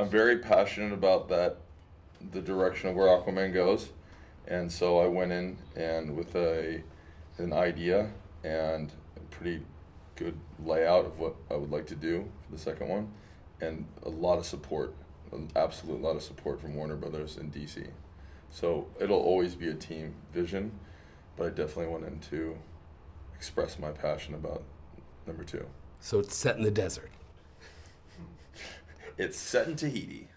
I'm very passionate about that, the direction of where Aquaman goes, and so I went in and with a an idea and a pretty good layout of what I would like to do for the second one, and a lot of support, an absolute lot of support from Warner Brothers and DC. So it'll always be a team vision, but I definitely wanted to express my passion about number two. So it's set in the desert. It's set in Tahiti.